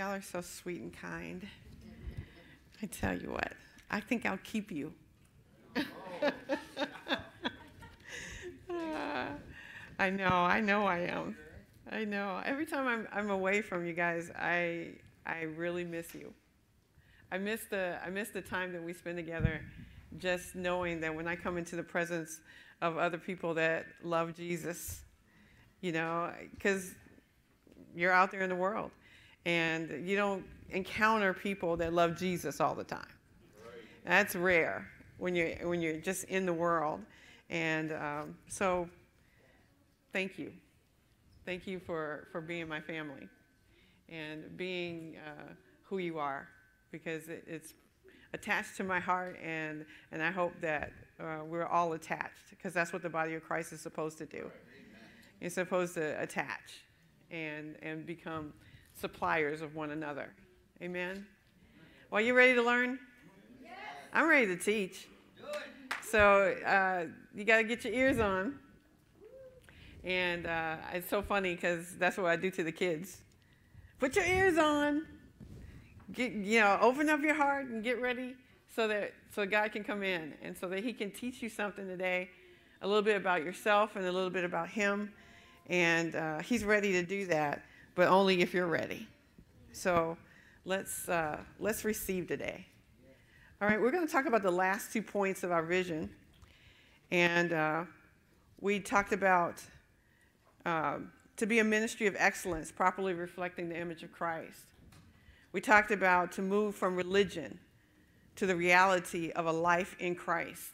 Y'all are so sweet and kind. I tell you what, I think I'll keep you. Ah, I know, I know I am. I know. Every time I'm, I'm away from you guys, I, I really miss you. I miss, the, I miss the time that we spend together just knowing that when I come into the presence of other people that love Jesus, you know, because you're out there in the world and you don't encounter people that love Jesus all the time. That's rare when you're, when you're just in the world. And um, so thank you. Thank you for, for being my family and being uh, who you are because it, it's attached to my heart, and, and I hope that uh, we're all attached because that's what the body of Christ is supposed to do. It's supposed to attach and, and become suppliers of one another. Amen? Well, you ready to learn? Yes. I'm ready to teach. So uh, you got to get your ears on. And uh, it's so funny because that's what I do to the kids. Put your ears on. Get, you know, open up your heart and get ready so that so God can come in and so that He can teach you something today, a little bit about yourself and a little bit about Him. And uh, He's ready to do that, but only if you're ready. So let's uh, let's receive today. All right, we're going to talk about the last two points of our vision, and uh, we talked about um, to be a ministry of excellence, properly reflecting the image of Christ. We talked about to move from religion to the reality of a life in Christ.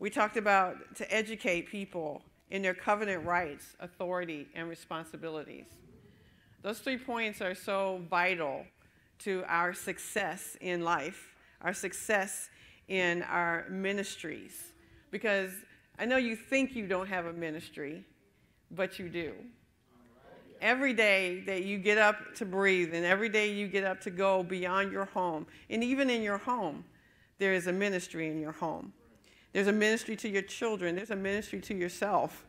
We talked about to educate people in their covenant rights, authority, and responsibilities. Those three points are so vital to our success in life, our success in our ministries, because I know you think you don't have a ministry, but you do. Every day that you get up to breathe, and every day you get up to go beyond your home, and even in your home, there is a ministry in your home. There's a ministry to your children, there's a ministry to yourself.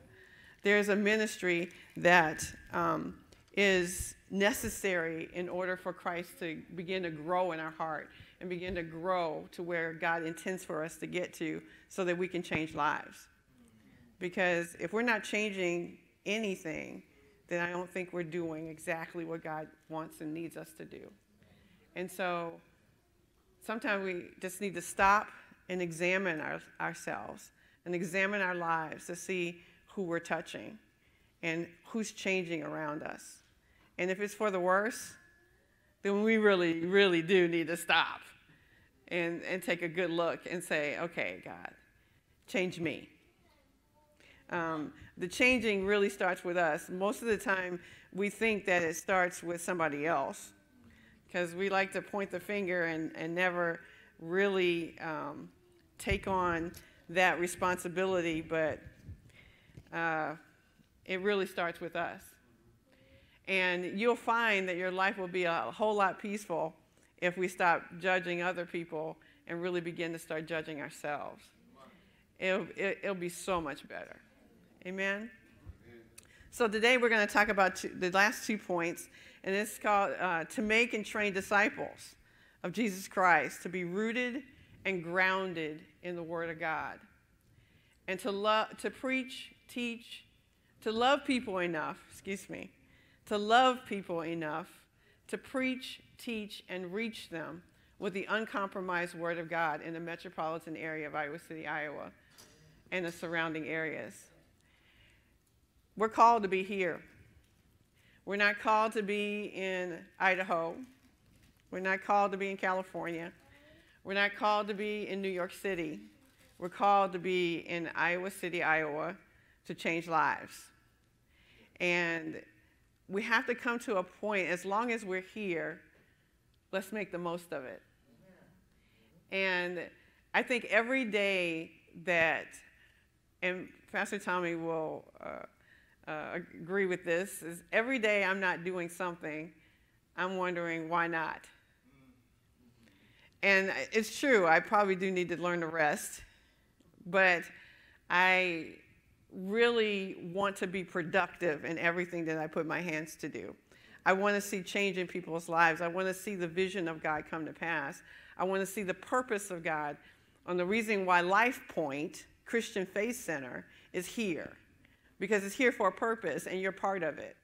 There's a ministry that um, is necessary in order for Christ to begin to grow in our heart and begin to grow to where God intends for us to get to so that we can change lives. Because if we're not changing anything, then I don't think we're doing exactly what God wants and needs us to do. And so sometimes we just need to stop and examine our, ourselves and examine our lives to see who we're touching and who's changing around us. And if it's for the worse, then we really, really do need to stop and, and take a good look and say, okay, God, change me. Um, the changing really starts with us. Most of the time, we think that it starts with somebody else because we like to point the finger and, and never really um, take on that responsibility, but uh, it really starts with us. And you'll find that your life will be a whole lot peaceful if we stop judging other people and really begin to start judging ourselves. It'll, it, will be so much better. Amen? So today we're going to talk about two, the last two points, and it's called uh, to make and train disciples of Jesus Christ, to be rooted and grounded in the Word of God, and to, love, to preach, teach, to love people enough, excuse me, to love people enough to preach, teach, and reach them with the uncompromised Word of God in the metropolitan area of Iowa City, Iowa, and the surrounding areas. We're called to be here. We're not called to be in Idaho. We're not called to be in California. We're not called to be in New York City. We're called to be in Iowa City, Iowa to change lives. And we have to come to a point, as long as we're here, let's make the most of it. And I think every day that, and Pastor Tommy will uh, uh, agree with this is every day I'm not doing something, I'm wondering why not. And it's true, I probably do need to learn to rest, but I really want to be productive in everything that I put my hands to do. I want to see change in people's lives. I want to see the vision of God come to pass. I want to see the purpose of God on the reason why LifePointe Christian Faith Center is here. Because it's here for a purpose and you're part of it.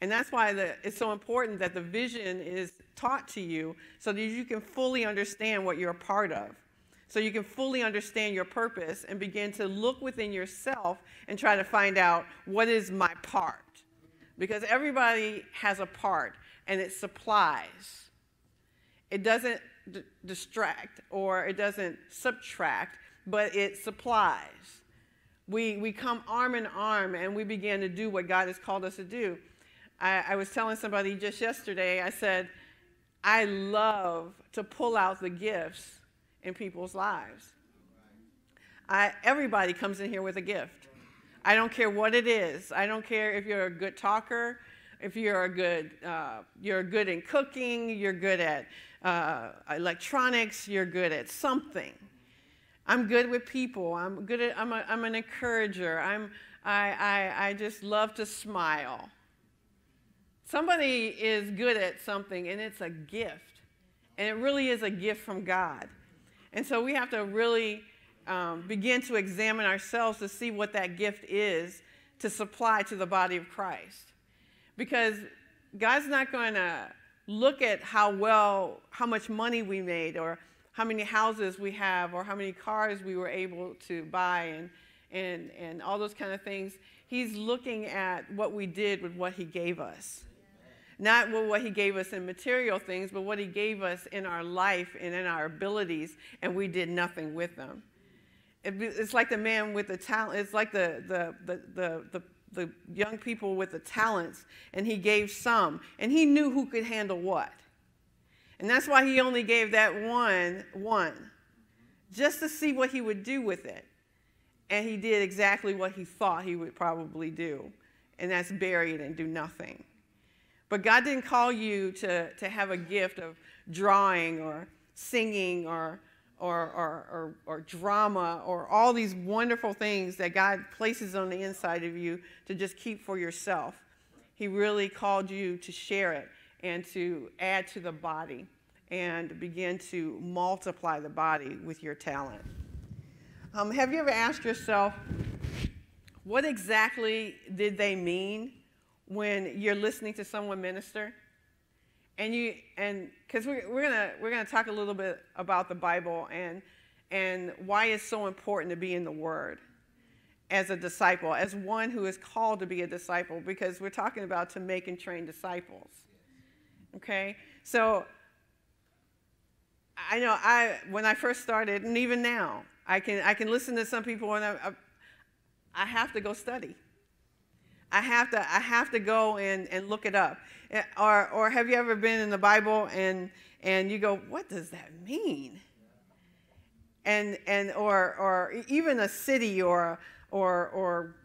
And that's why the, it's so important that the vision is taught to you so that you can fully understand what you're a part of. So you can fully understand your purpose and begin to look within yourself and try to find out what is my part. Because everybody has a part and it supplies. It doesn't distract or it doesn't subtract, but it supplies. We, we come arm in arm and we begin to do what God has called us to do. I, I was telling somebody just yesterday, I said, I love to pull out the gifts in people's lives. I, everybody comes in here with a gift. I don't care what it is. I don't care if you're a good talker, if you're a good, uh, you're good in cooking, you're good at uh, electronics, you're good at something. I'm good with people. I'm good at, I'm, a, I'm an encourager. I'm, I, I, I just love to smile. Somebody is good at something and it's a gift. And it really is a gift from God. And so we have to really um, begin to examine ourselves to see what that gift is to supply to the body of Christ. Because God's not going to look at how well, how much money we made, or how many houses we have, or how many cars we were able to buy, and, and, and all those kind of things. He's looking at what we did with what He gave us. Not what he gave us in material things, but what he gave us in our life and in our abilities, and we did nothing with them. It's like the man with the talent, it's like the, the, the, the, the the young people with the talents, and he gave some, and he knew who could handle what. And that's why he only gave that one one, just to see what he would do with it. And he did exactly what he thought he would probably do, and that's bury it and do nothing. But God didn't call you to, to have a gift of drawing or singing or, or, or, or, or drama or all these wonderful things that God places on the inside of you to just keep for yourself. He really called you to share it and to add to the body and begin to multiply the body with your talent. Um, have you ever asked yourself, what exactly did they mean when you're listening to someone minister and you and because we're, we're gonna we're gonna talk a little bit about the bible and and why it's so important to be in the word as a disciple as one who is called to be a disciple because we're talking about to make and train disciples. Okay? So i know i when i first started and even now i can i can listen to some people and i, I, I have to go study I have to, I have to go and, and look it up. Eh, or, or have you ever been in the Bible and, and you go, what does that mean? And, and or, or even a city or, or, or,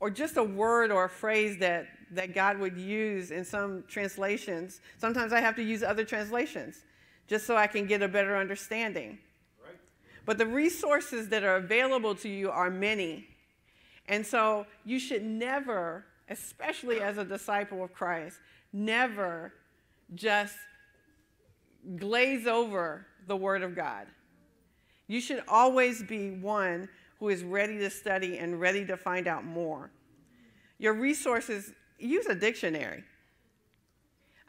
or just a word or a phrase that, that God would use in some translations. Sometimes I have to use other translations just so I can get a better understanding. Right. But the resources that are available to you are many. And so you should never, especially as a disciple of Christ, never just glaze over the Word of God. You should always be one who is ready to study and ready to find out more. Your resources, use a dictionary.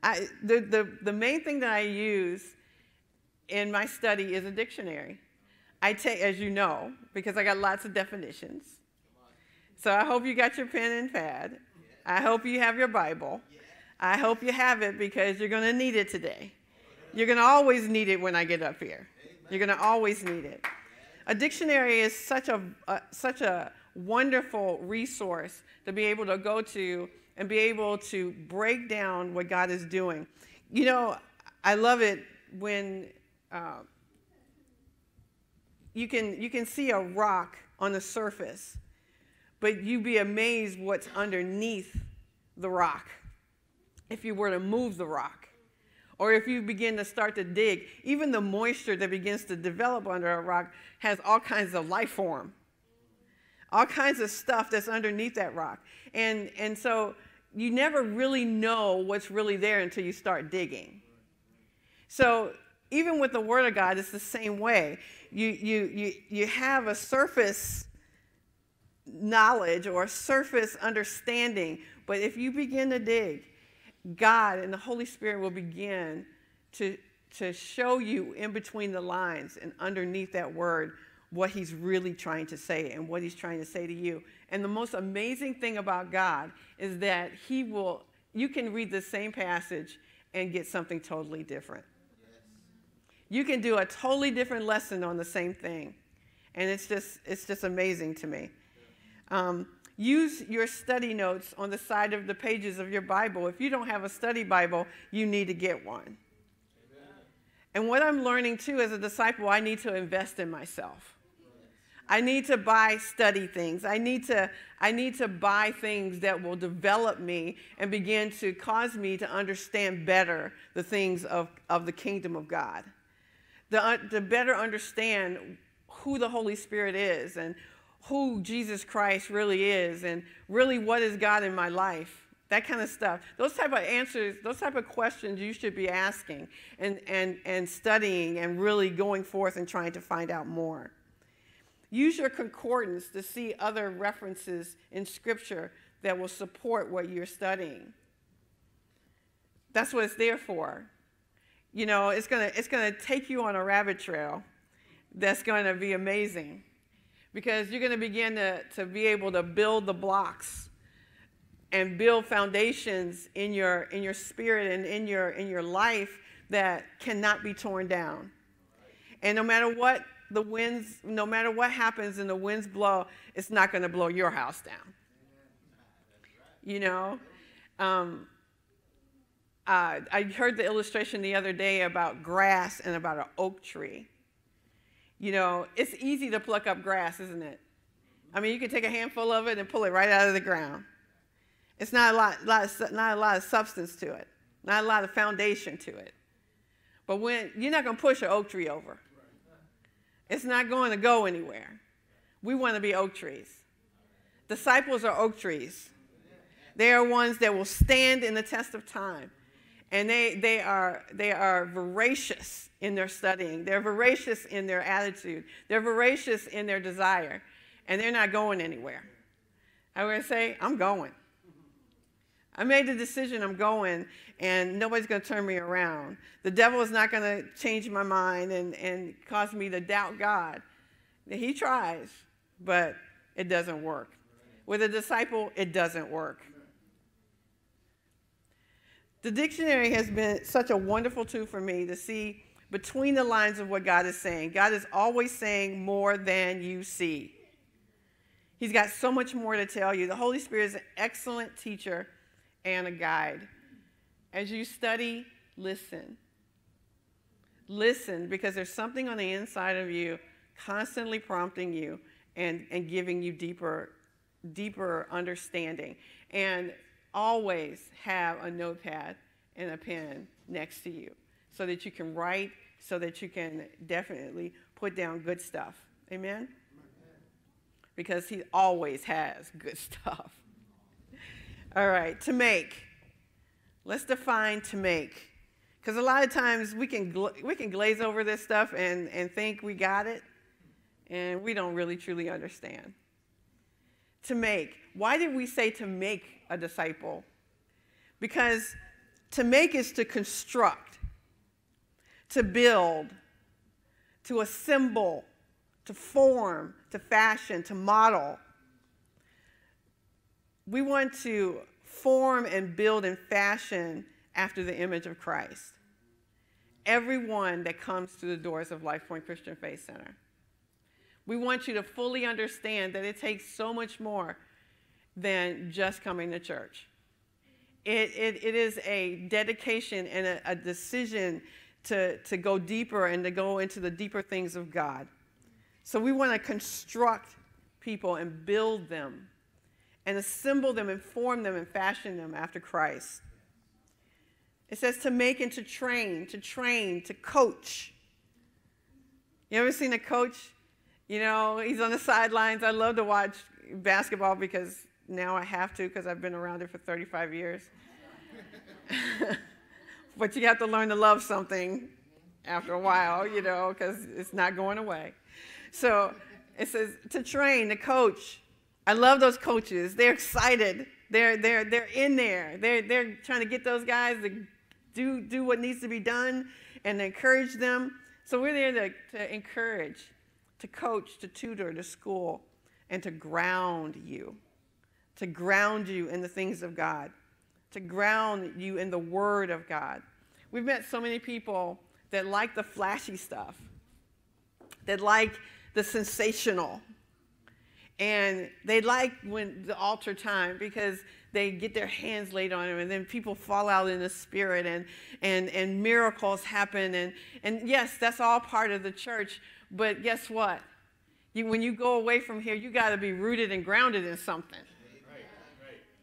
I, the, the, the main thing that I use in my study is a dictionary. I take, as you know, because I got lots of definitions. So I hope you got your pen and pad. I hope you have your Bible. I hope you have it because you're going to need it today. You're going to always need it when I get up here. You're going to always need it. A dictionary is such a, uh, such a wonderful resource to be able to go to and be able to break down what God is doing. You know, I love it when uh, you, can, you can see a rock on the surface but you'd be amazed what's underneath the rock if you were to move the rock. Or if you begin to start to dig, even the moisture that begins to develop under a rock has all kinds of life form, all kinds of stuff that's underneath that rock. And, and so you never really know what's really there until you start digging. So even with the Word of God, it's the same way. You, you, you, you have a surface knowledge or surface understanding, but if you begin to dig, God and the Holy Spirit will begin to, to show you in between the lines and underneath that word what he's really trying to say and what he's trying to say to you. And the most amazing thing about God is that he will, you can read the same passage and get something totally different. You can do a totally different lesson on the same thing. And it's just, it's just amazing to me. Um, use your study notes on the side of the pages of your Bible. If you don't have a study Bible, you need to get one. And what I'm learning too as a disciple, I need to invest in myself. I need to buy study things. I need to, I need to buy things that will develop me and begin to cause me to understand better the things of, of the kingdom of God. The, to better understand who the Holy Spirit is and who Jesus Christ really is and really what is God in my life. That kind of stuff. Those type of answers, those type of questions you should be asking and, and, and studying and really going forth and trying to find out more. Use your concordance to see other references in Scripture that will support what you're studying. That's what it's there for. You know, it's going to it's going to take you on a rabbit trail that's going to be amazing because you're going to begin to, to be able to build the blocks and build foundations in your in your spirit and in your in your life that cannot be torn down. And no matter what the winds, no matter what happens and the winds blow, it's not going to blow your house down. You know? Um, uh, I heard the illustration the other day about grass and about an oak tree. You know, it's easy to pluck up grass, isn't it? I mean, you can take a handful of it and pull it right out of the ground. It's not a lot, lot of, not a lot of substance to it, not a lot of foundation to it. But when you're not going to push an oak tree over, it's not going to go anywhere. We want to be oak trees. Disciples are oak trees. They are ones that will stand in the test of time. And they, they, are, they are voracious in their studying. They're voracious in their attitude. They're voracious in their desire. And they're not going anywhere. I would say, I'm going. I made the decision, I'm going, and nobody's going to turn me around. The devil is not going to change my mind and, and cause me to doubt God. He tries, but it doesn't work. With a disciple, it doesn't work. The dictionary has been such a wonderful tool for me to see between the lines of what God is saying. God is always saying more than you see. He's got so much more to tell you. The Holy Spirit is an excellent teacher and a guide. As you study, listen. Listen because there's something on the inside of you constantly prompting you and, and giving you deeper, deeper understanding. And always have a notepad and a pen next to you so that you can write, so that you can definitely put down good stuff. Amen? Because he always has good stuff. All right, to make. Let's define to make. Because a lot of times we can, we can glaze over this stuff and, and think we got it, and we don't really truly understand. To make. Why did we say to make a disciple? Because to make is to construct, to build, to assemble, to form, to fashion, to model we want to form and build and fashion after the image of Christ. Everyone that comes through the doors of LifePointe Christian Faith Center. We want you to fully understand that it takes so much more than just coming to church. It, it, it is a dedication and a, a decision to, to go deeper and to go into the deeper things of God. So we want to construct people and build them and assemble them and form them and fashion them after Christ. It says to make and to train, to train, to coach. You ever seen a coach? You know, he's on the sidelines. I love to watch basketball because now I have to because I've been around it for 35 years. but you have to learn to love something after a while, you know, because it's not going away. So it says to train, to coach. I love those coaches. They're excited. They're, they're, they're in there. They're, they're trying to get those guys to do, do what needs to be done and encourage them. So we're there to, to encourage, to coach, to tutor, to school, and to ground you, to ground you in the things of God, to ground you in the Word of God. We've met so many people that like the flashy stuff, that like the sensational. And they like when the altar time because they get their hands laid on them and then people fall out in the spirit and, and, and miracles happen. And, and yes, that's all part of the church. But guess what? You, when you go away from here, you got to be rooted and grounded in something.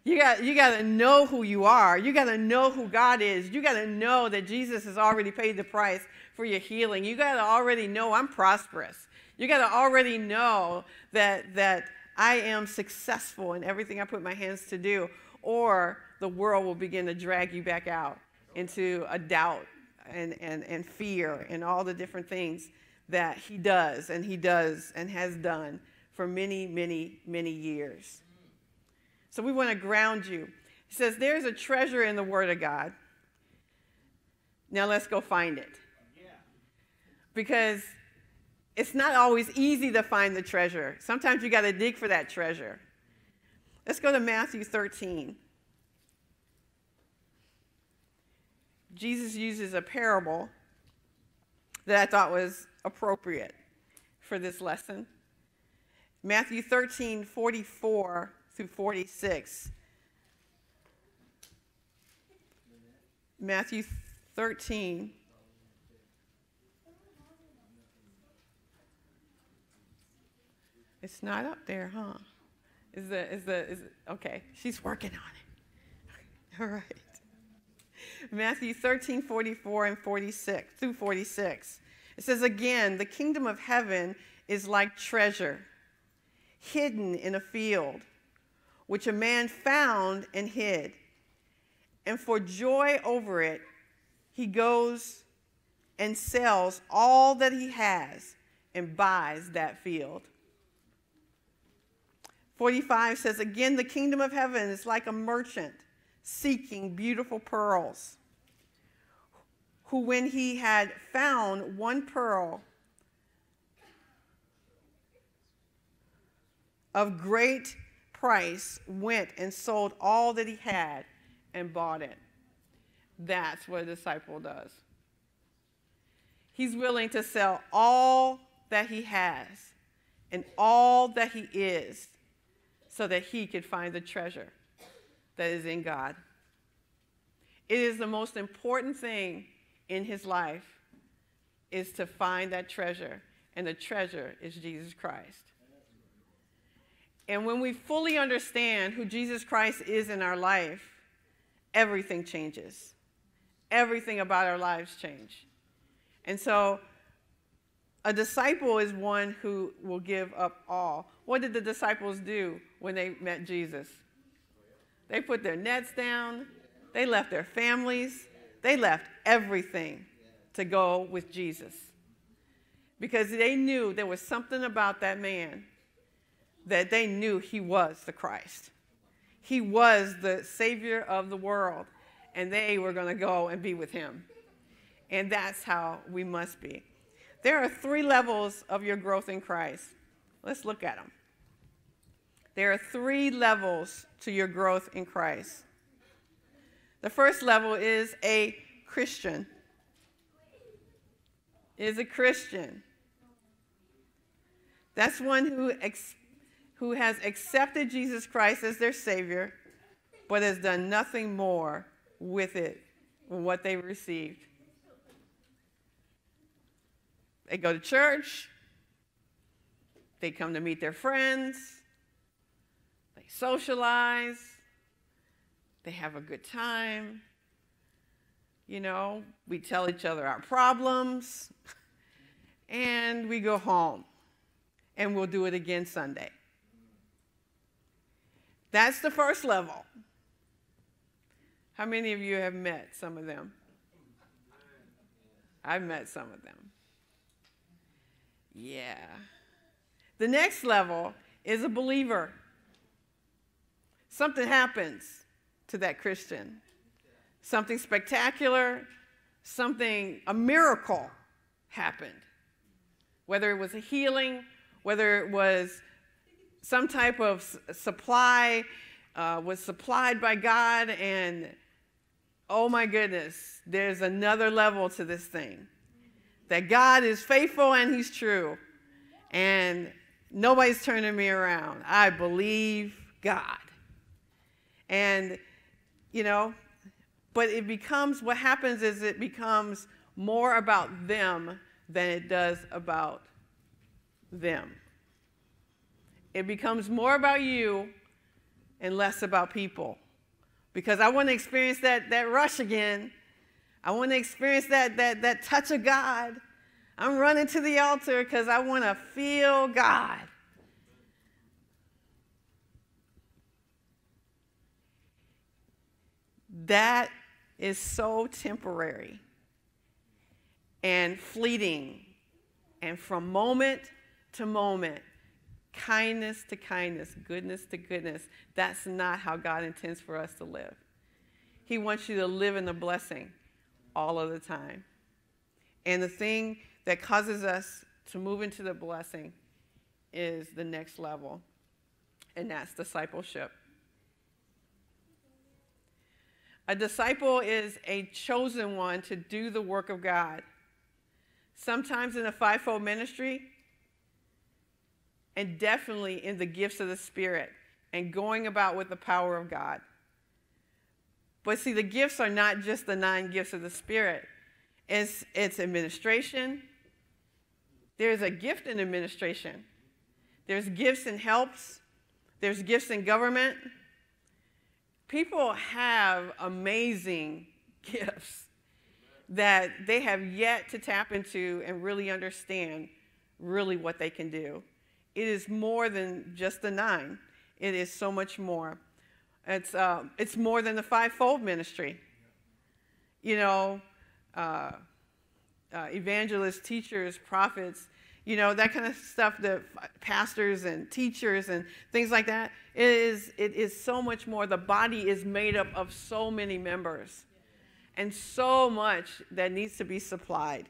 You got, you got to know who you are. You got to know who God is. You got to know that Jesus has already paid the price for your healing. You got to already know I'm prosperous. You got to already know that, that I am successful in everything I put my hands to do, or the world will begin to drag you back out into a doubt and, and, and fear and all the different things that he does and he does and has done for many, many, many years. So we want to ground you. He says, There's a treasure in the Word of God. Now let's go find it. Because it's not always easy to find the treasure. Sometimes you got to dig for that treasure. Let's go to Matthew 13. Jesus uses a parable that I thought was appropriate for this lesson. Matthew 13, 44 through 46. Matthew 13. It's not up there, huh? Is the is the is okay? She's working on it. All right. Matthew 13, 44 and 46 through 46. It says again, the kingdom of heaven is like treasure hidden in a field which a man found and hid. And for joy over it, he goes and sells all that he has and buys that field. 45 says, Again, the kingdom of heaven is like a merchant seeking beautiful pearls, who, when he had found one pearl of great price, went and sold all that he had and bought it. That's what a disciple does. He's willing to sell all that he has and all that he is so that he could find the treasure that is in God. It is the most important thing in his life is to find that treasure, and the treasure is Jesus Christ. And when we fully understand who Jesus Christ is in our life, everything changes. Everything about our lives change. And so a disciple is one who will give up all. What did the disciples do when they met Jesus? They put their nets down, they left their families, they left everything to go with Jesus. Because they knew there was something about that man that they knew he was the Christ. He was the Savior of the world, and they were going to go and be with him. And that's how we must be. There are three levels of your growth in Christ. Let's look at them. There are three levels to your growth in Christ. The first level is a Christian. Is a Christian. That's one who ex- who has accepted Jesus Christ as their Savior, but has done nothing more with it, what they received. They go to church, they come to meet their friends, they socialize, they have a good time. You know, we tell each other our problems, and we go home, and we'll do it again Sunday. That's the first level. How many of you have met some of them? I've met some of them. Yeah. The next level is a believer. Something happens to that Christian. Something spectacular, something, a miracle happened. Whether it was a healing, whether it was some type of supply, uh, was supplied by God, and oh my goodness, there's another level to this thing. That God is faithful and He's true. And nobody's turning me around. I believe God. And, you know, but it becomes, what happens is it becomes more about them than it does about them. It becomes more about you and less about people. Because I want to experience that, that rush again. I want to experience that, that, that touch of God. I'm running to the altar because I want to feel God. That is so temporary and fleeting. And from moment to moment, kindness to kindness, goodness to goodness, that's not how God intends for us to live. He wants you to live in the blessing all of the time. And the thing that causes us to move into the blessing is the next level, and that's discipleship. A disciple is a chosen one to do the work of God. Sometimes in the fivefold ministry, and definitely in the gifts of the Spirit and going about with the power of God. But see, the gifts are not just the nine gifts of the Spirit, it's, it's administration. There's a gift in administration, there's gifts and helps, there's gifts in government people have amazing gifts that they have yet to tap into and really understand really what they can do. It is more than just the nine. It is so much more. It's, uh, it's more than the fivefold ministry. You know, uh, uh, evangelists, teachers, prophets, you know, that kind of stuff that pastors and teachers and things like that it is, it is so much more. The body is made up of so many members and so much that needs to be supplied.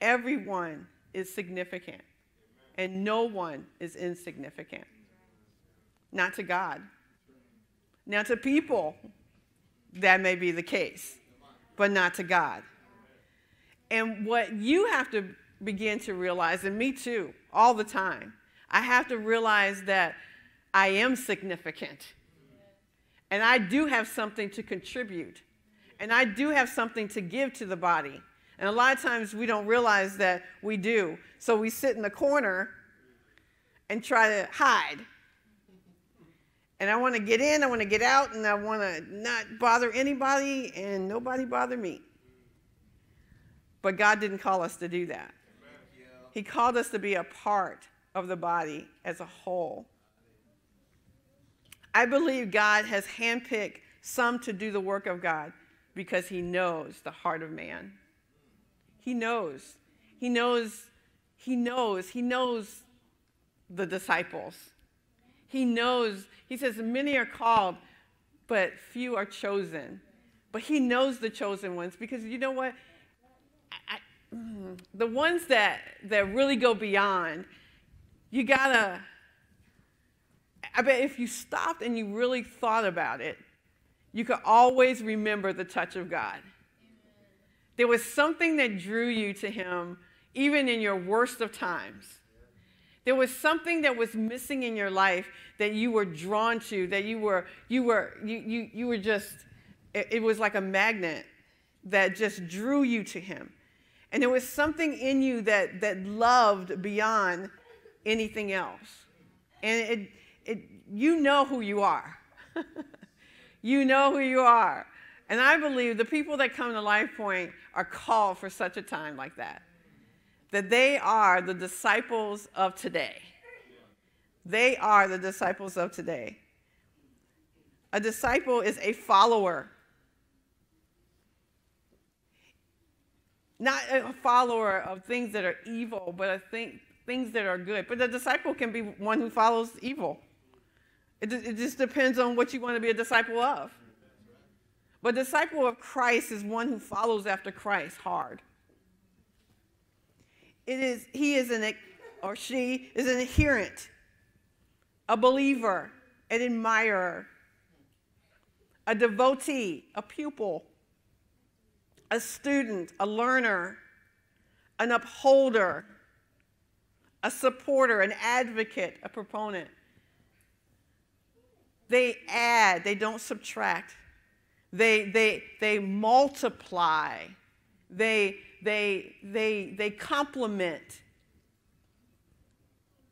Everyone is significant and no one is insignificant. Not to God. Now, to people, that may be the case, but not to God. And what you have to begin to realize, and me too, all the time, I have to realize that I am significant. And I do have something to contribute. And I do have something to give to the body. And a lot of times we don't realize that we do. So we sit in the corner and try to hide. And I want to get in, I want to get out, and I want to not bother anybody and nobody bother me. But God didn't call us to do that. He called us to be a part of the body as a whole. I believe God has handpicked some to do the work of God because He knows the heart of man. He knows. He knows. He knows. He knows the disciples. He knows. He says, Many are called, but few are chosen. But He knows the chosen ones because you know what? Mm, the ones that, that really go beyond, you gotta, I bet if you stopped and you really thought about it, you could always remember the touch of God. There was something that drew you to Him even in your worst of times. There was something that was missing in your life that you were drawn to, that you were, you were, you, you, you were just, it, it was like a magnet that just drew you to Him. And there was something in you that, that loved beyond anything else. And it, it, you know who you are. you know who you are. And I believe the people that come to LifePointe are called for such a time like that. That they are the disciples of today. They are the disciples of today. A disciple is a follower. Not a follower of things that are evil, but a thing, things that are good. But a disciple can be one who follows evil. It, it just depends on what you want to be a disciple of. But disciple of Christ is one who follows after Christ hard. It is, he is an, or she is an adherent, a believer, an admirer, a devotee, a pupil, a student, a learner, an upholder, a supporter, an advocate, a proponent. They add, they don't subtract. They, they, they multiply. They, they, they, they complement.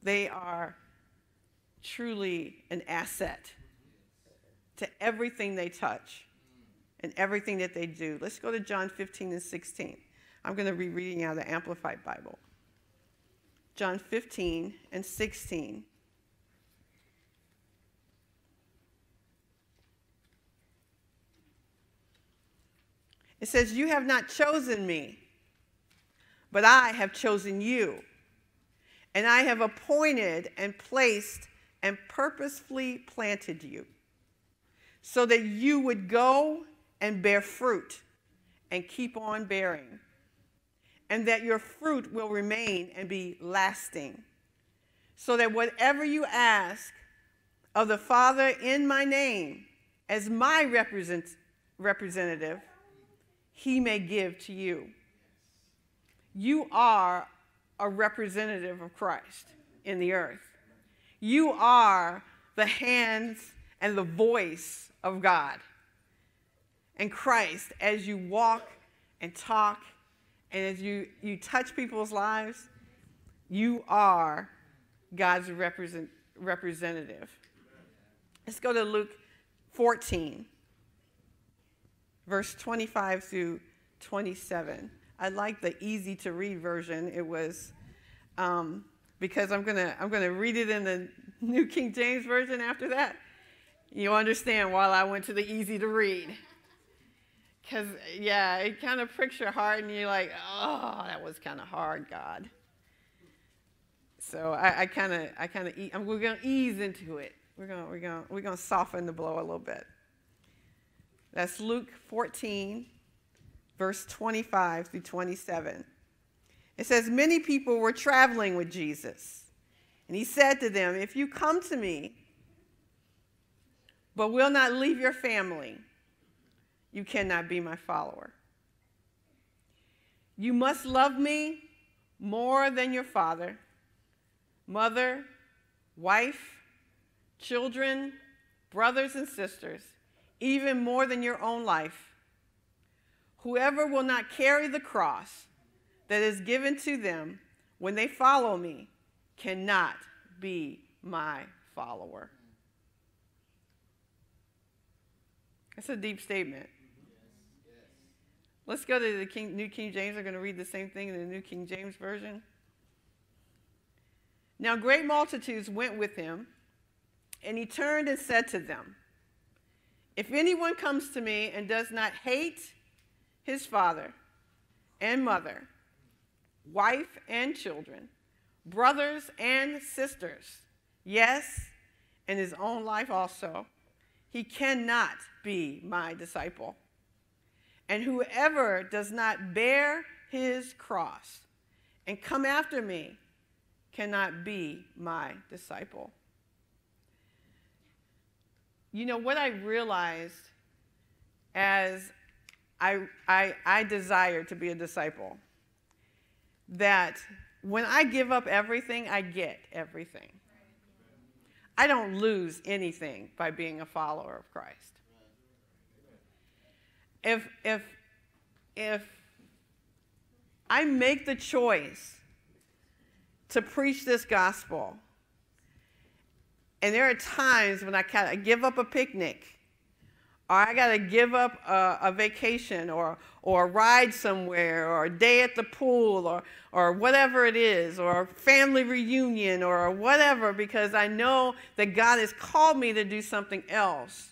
They are truly an asset to everything they touch and everything that they do. Let's go to John 15 and 16. I'm going to be reading out of the Amplified Bible. John 15 and 16. It says, You have not chosen me, but I have chosen you. And I have appointed and placed and purposefully planted you so that you would go and bear fruit and keep on bearing, and that your fruit will remain and be lasting, so that whatever you ask of the Father in my name as my represent, representative, he may give to you. You are a representative of Christ in the earth. You are the hands and the voice of God and Christ as you walk and talk and as you, you touch people's lives, you are God's represent, representative. Let's go to Luke 14, verse 25 through 27. I like the easy to read version. It was um, because I'm gonna I'm gonna read it in the New King James version after that. You understand while I went to the easy to read. Because, yeah, it kind of pricks your heart, and you're like, oh, that was kind of hard, God. So I kind of, I kind of, we're to ease into it. We're gonna we're gonna we're to soften the blow a little bit. That's Luke 14, verse 25 through 27. It says, Many people were traveling with Jesus. And he said to them, If you come to me, but will not leave your family, you cannot be my follower. You must love me more than your father, mother, wife, children, brothers, and sisters, even more than your own life. Whoever will not carry the cross that is given to them when they follow me cannot be my follower. That's a deep statement. Let's go to the King, New King James. I'm going to read the same thing in the New King James Version. Now, great multitudes went with him, and he turned and said to them, If anyone comes to me and does not hate his father and mother, wife and children, brothers and sisters, yes, and his own life also, he cannot be my disciple. And whoever does not bear his cross and come after me cannot be my disciple. You know, what I realized as I, I, I desire to be a disciple, that when I give up everything, I get everything. I don't lose anything by being a follower of Christ if if if I make the choice to preach this gospel, and there are times when I kind of give up a picnic, or I got to give up a, a, vacation or, or a ride somewhere or a day at the pool or, or whatever it is or a family reunion or whatever because I know that God has called me to do something else,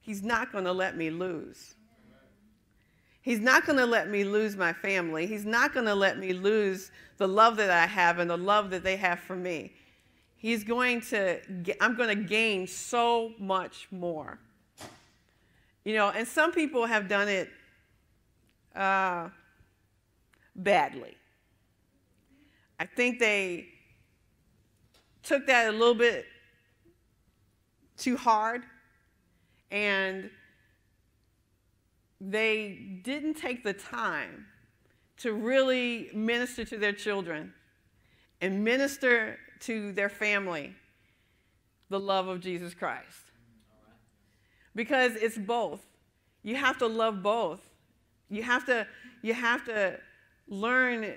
He's not going to let me lose. He's not going to let me lose my family. He's not going to let me lose the love that I have and the love that they have for me. He's going to, I'm going to gain so much more. You know, and some people have done it uh, badly. I think they took that a little bit too hard and they didn't take the time to really minister to their children and minister to their family the love of Jesus Christ because it's both. You have to love both. You have to, you have to learn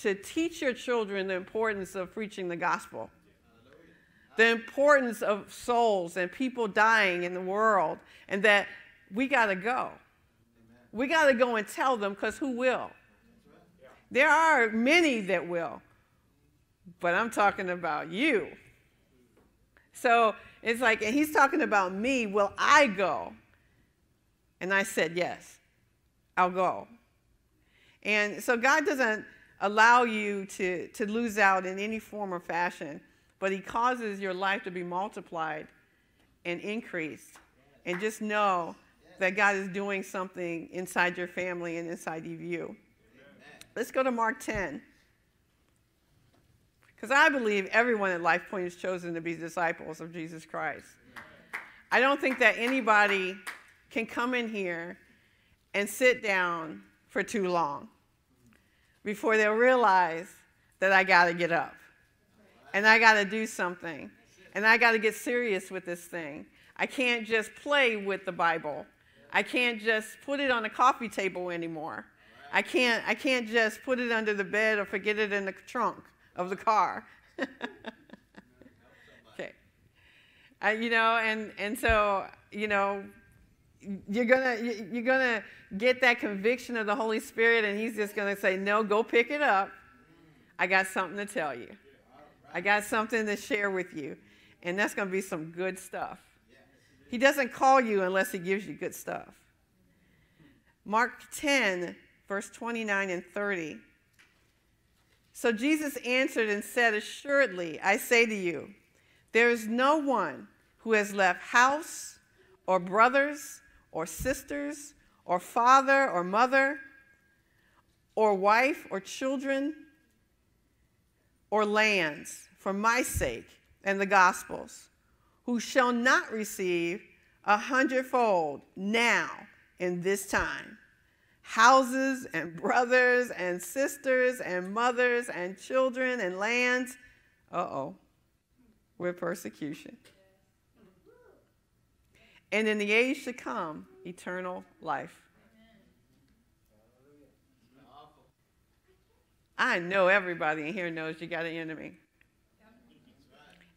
to teach your children the importance of preaching the gospel, the importance of souls and people dying in the world, and that we got to go. We got to go and tell them because who will? There are many that will, but I'm talking about you. So it's like, and he's talking about me. Will I go? And I said, yes, I'll go. And so God doesn't allow you to, to lose out in any form or fashion, but he causes your life to be multiplied and increased. And just know that God is doing something inside your family and inside of you. Let's go to Mark 10. Because I believe everyone at LifePointe is chosen to be disciples of Jesus Christ. I don't think that anybody can come in here and sit down for too long before they'll realize that I got to get up and I got to do something and I got to get serious with this thing. I can't just play with the Bible. I can't just put it on a coffee table anymore. I can't, I can't just put it under the bed or forget it in the trunk of the car. okay. Uh, you know, and, and so, you know, you're gonna you're gonna get that conviction of the Holy Spirit, and He's just gonna say, "No, go pick it up. I got something to tell you. I got something to share with you, and that's gonna be some good stuff." He doesn't call you unless He gives you good stuff. Mark 10, verse 29 and 30. So Jesus answered and said, Assuredly, I say to you, there is no one who has left house or brothers or sisters or father or mother or wife or children or lands for my sake and the gospel's, who shall not receive a hundredfold now in this time houses and brothers and sisters and mothers and children and lands. Uh oh, with persecution. And in the age to come, eternal life. I know everybody in here knows you got an enemy.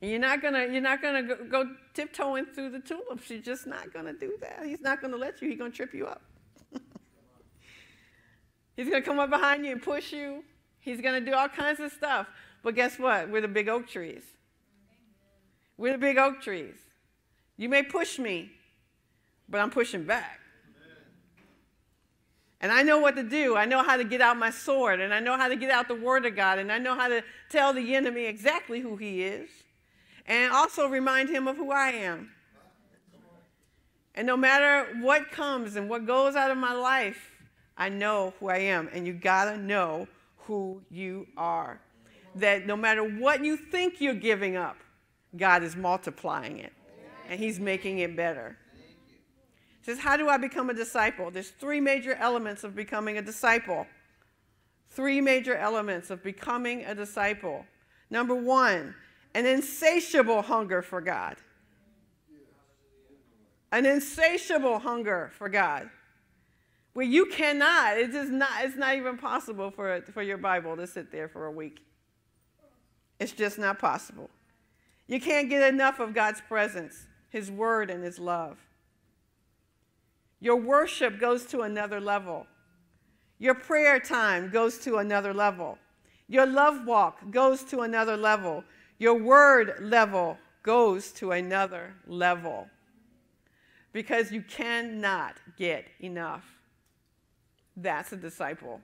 And you're not gonna you're not gonna go, go tiptoeing through the tulips. You're just not gonna do that. He's not gonna let you. He's gonna trip you up. He's going to come up behind you and push you. He's going to do all kinds of stuff. But guess what? We're the big oak trees. We're the big oak trees. You may push me, but I'm pushing back. And I know what to do. I know how to get out my sword, and I know how to get out the Word of God, and I know how to tell the enemy exactly who he is, and also remind him of who I am. And no matter what comes and what goes out of my life, I know who I am. And you got to know who you are. That no matter what you think you're giving up, God is multiplying it and He's making it better. It says, How do I become a disciple? There's three major elements of becoming a disciple. Three major elements of becoming a disciple. Number one, an insatiable hunger for God. An insatiable hunger for God where you cannot, it is just not, it's not even possible for, for your Bible to sit there for a week. It's just not possible. You can't get enough of God's presence, His word, and His love. Your worship goes to another level. Your prayer time goes to another level. Your love walk goes to another level. Your word level goes to another level. Because you cannot get enough. That's a disciple.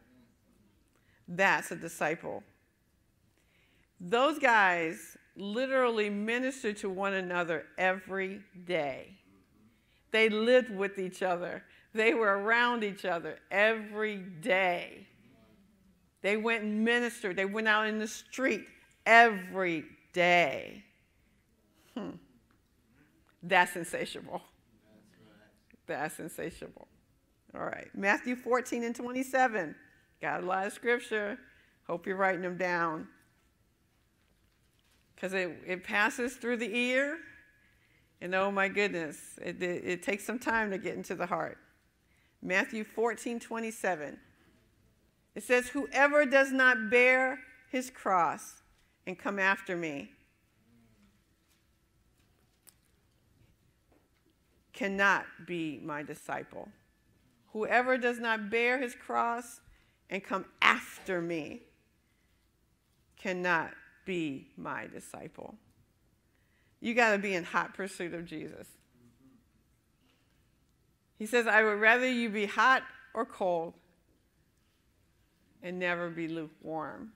That's a disciple. Those guys literally ministered to one another every day. They lived with each other. They were around each other every day. They went and ministered. They went out in the street every day. Hmm. That's insatiable. That's insatiable. All right. Matthew 14 and 27. Got a lot of scripture. Hope you're writing them down. Because it, it passes through the ear, and oh my goodness, it, it, it takes some time to get into the heart. Matthew 14 27. It says, Whoever does not bear his cross and come after me cannot be my disciple. Whoever does not bear his cross and come after me cannot be my disciple. You got to be in hot pursuit of Jesus. He says, I would rather you be hot or cold and never be lukewarm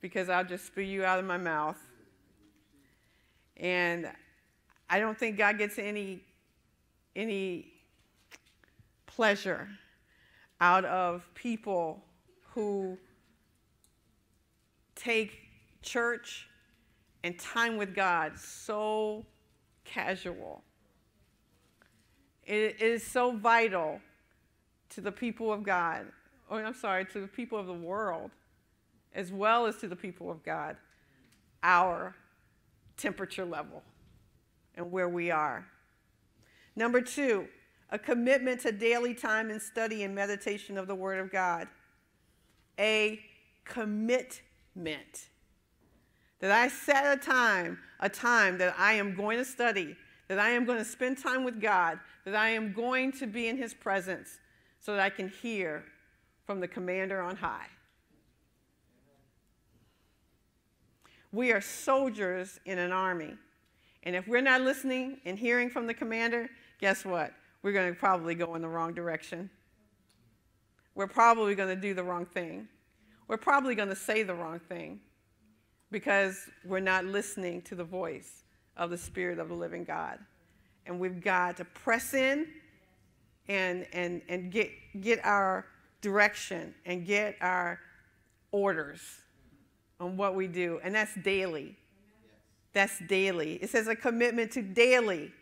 because I'll just spew you out of my mouth. And I don't think God gets any, any pleasure out of people who take church and time with God so casual. It is so vital to the people of God, or I'm sorry, to the people of the world, as well as to the people of God, our temperature level and where we are. Number two, a commitment to daily time and study and meditation of the Word of God. A commitment. That I set a time, a time that I am going to study, that I am going to spend time with God, that I am going to be in His presence so that I can hear from the commander on high. We are soldiers in an army. And if we're not listening and hearing from the commander, guess what? We're going to probably go in the wrong direction. We're probably going to do the wrong thing. We're probably going to say the wrong thing because we're not listening to the voice of the Spirit of the living God. And we've got to press in and, and, and get, get our direction and get our orders on what we do. And that's daily. That's daily. It says a commitment to daily,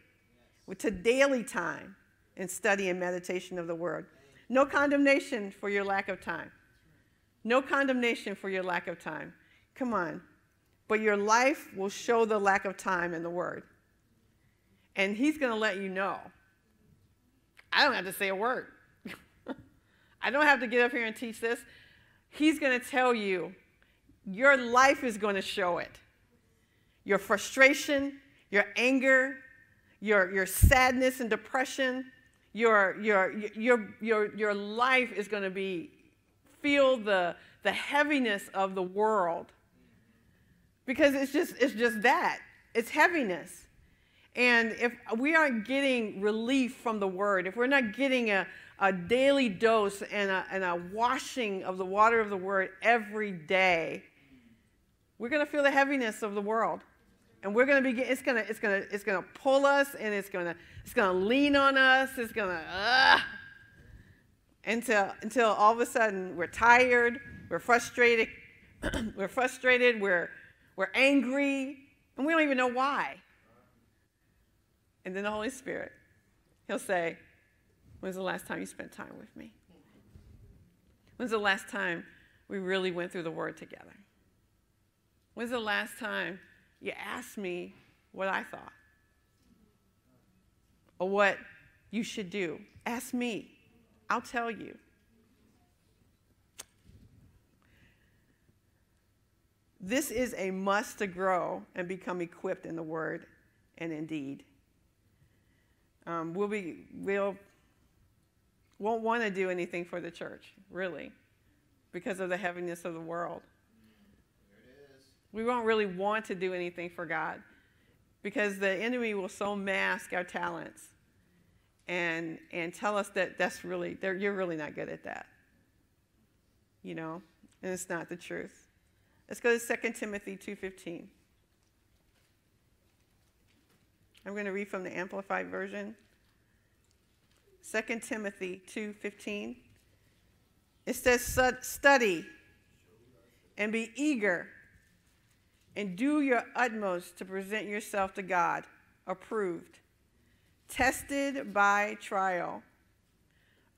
to daily time in study and meditation of the word. No condemnation for your lack of time. No condemnation for your lack of time. Come on. But your life will show the lack of time in the word. And he's going to let you know. I don't have to say a word. I don't have to get up here and teach this. He's going to tell you. Your life is going to show it. Your frustration, your anger, your, your sadness and depression, your, your, your, your, your life is going to be, feel the, the heaviness of the world. Because it's just, it's just that. It's heaviness. And if we aren't getting relief from the word, if we're not getting a, a daily dose and a, and a washing of the water of the word every day, we're going to feel the heaviness of the world and we're going to be it's going to it's going to it's going to pull us and it's going to it's going to lean on us. It's going to uh, until until all of a sudden we're tired we're frustrated we're frustrated we're we're angry and we don't even know why. And then the holy spirit he'll say when's the last time you spent time with me? When's the last time we really went through the word together? When's the last time you asked me what I thought or what you should do. Ask me, I'll tell you. This is a must to grow and become equipped in the word and in deed. Um, we'll be, we'll, won't want to do anything for the church, really, because of the heaviness of the world. We won't really want to do anything for God because the enemy will so mask our talents and, and tell us that that's really, you're really not good at that. You know, and it's not the truth. Let's go to 2 Timothy 2.15. I'm going to read from the Amplified Version. 2 Timothy 2:15. It says, "Study and be eager and do your utmost to present yourself to God approved, tested by trial,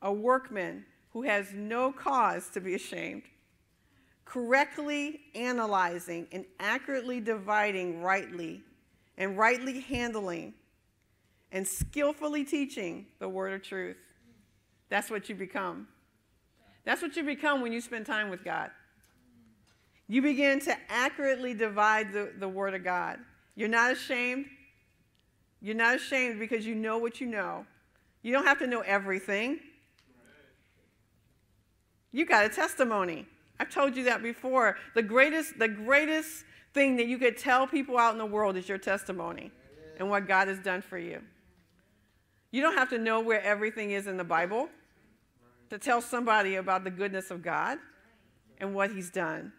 a workman who has no cause to be ashamed, correctly analyzing and accurately dividing rightly and rightly handling and skillfully teaching the word of truth. That's what you become. That's what you become when you spend time with God. You begin to accurately divide the, the word of God. You're not ashamed. You're not ashamed because you know what you know. You don't have to know everything. You got a testimony. I've told you that before. The greatest, the greatest thing that you could tell people out in the world is your testimony and what God has done for you. You don't have to know where everything is in the Bible to tell somebody about the goodness of God and what He's done.